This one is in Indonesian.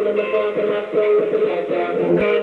Remember falling in my soul.